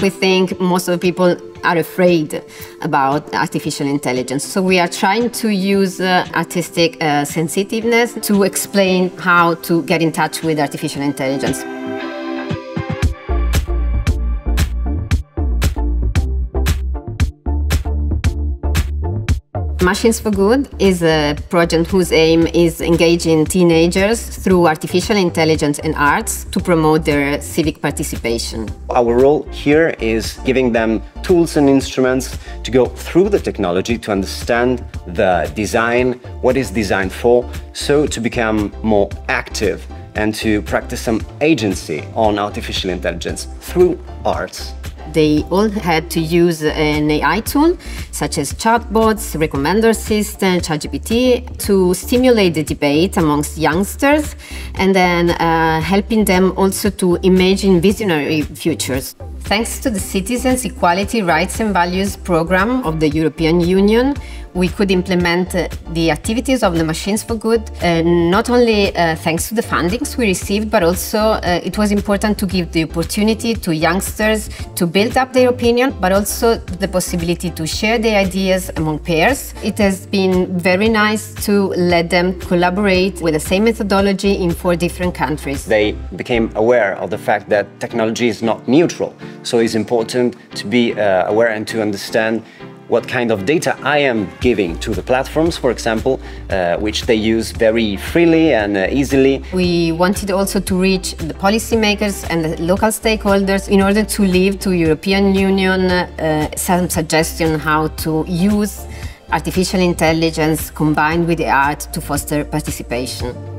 We think most of the people are afraid about artificial intelligence. So we are trying to use uh, artistic uh, sensitiveness to explain how to get in touch with artificial intelligence. Machines for Good is a project whose aim is engaging teenagers through artificial intelligence and arts to promote their civic participation. Our role here is giving them tools and instruments to go through the technology to understand the design, what is designed for, so to become more active and to practice some agency on artificial intelligence through arts they all had to use an AI tool, such as chatbots, recommender system, ChatGPT, to stimulate the debate amongst youngsters and then uh, helping them also to imagine visionary futures. Thanks to the Citizens Equality Rights and Values program of the European Union, we could implement uh, the activities of the Machines for Good, uh, not only uh, thanks to the fundings we received, but also uh, it was important to give the opportunity to youngsters to build up their opinion, but also the possibility to share their ideas among peers. It has been very nice to let them collaborate with the same methodology in four different countries. They became aware of the fact that technology is not neutral, so it's important to be uh, aware and to understand what kind of data I am giving to the platforms, for example, uh, which they use very freely and uh, easily. We wanted also to reach the policymakers and the local stakeholders in order to leave to European Union uh, some suggestion how to use artificial intelligence combined with the art to foster participation.